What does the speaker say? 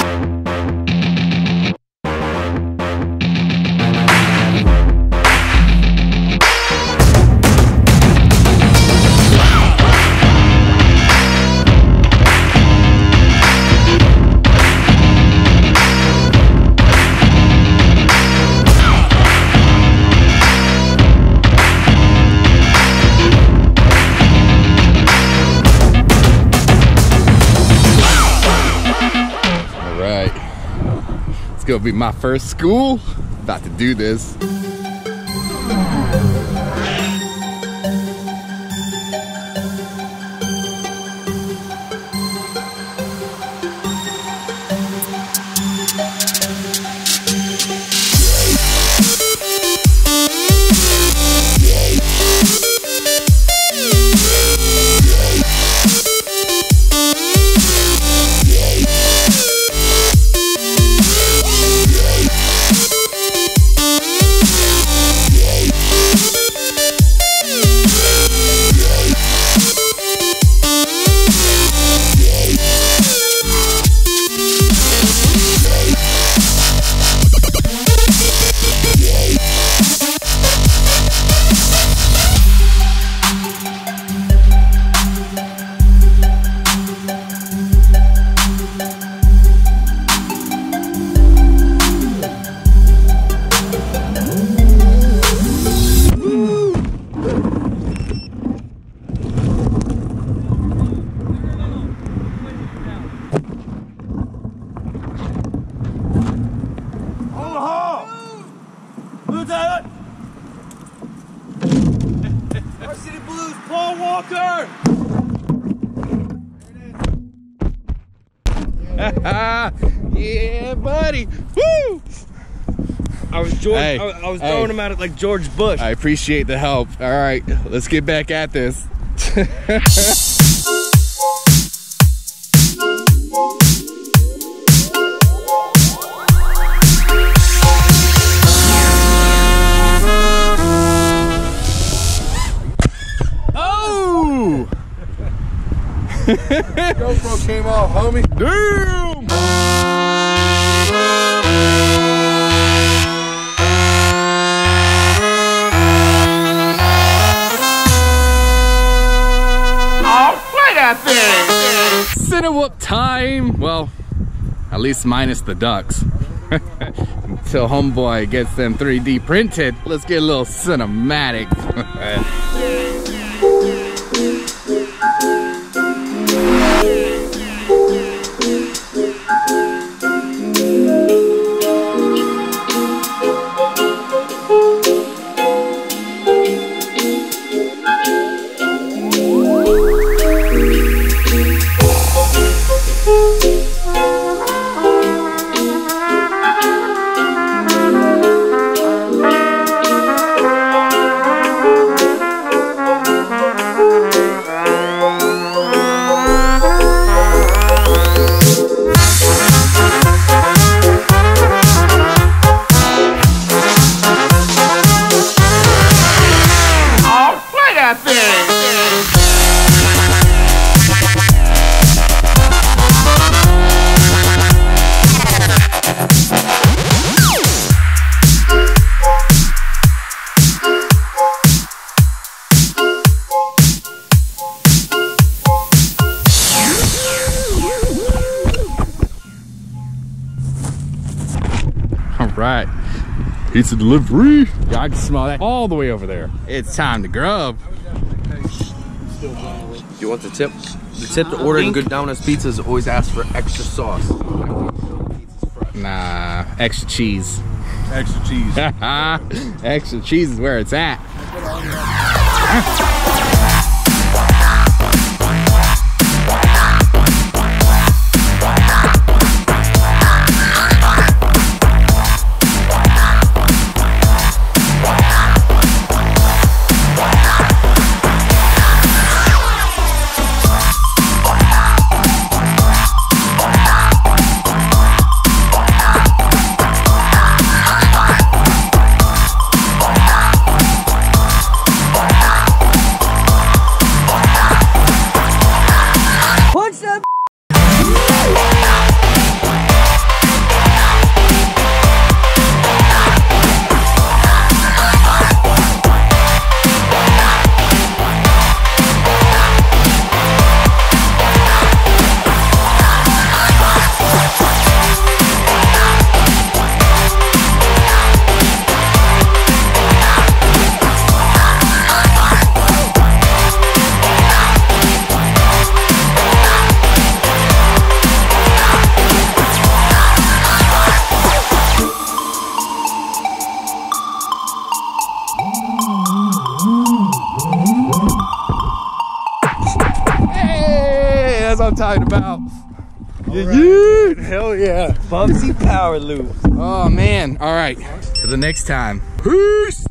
All gonna be my first school. About to do this. Varsity Blues, Paul Walker! yeah, buddy. Woo! I was George. Hey, I, was- I was hey. throwing him at it like George Bush. I appreciate the help. All right, let's get back at this. GoPro came off, homie. Damn! Cinewhoop time! Well, at least minus the ducts. Until homeboy gets them 3D printed, let's get a little cinematic. right. Pizza delivery. Yeah, I can smell that all the way over there. It's time to grub. You want the tip? The tip to ordering good Domino's pizzas always ask for extra sauce. Nah, extra cheese. Extra cheese. extra cheese is where it's at. talking about. Hell yeah. Bubsy Power Loop. Oh man. All right. Till the next time. Peace.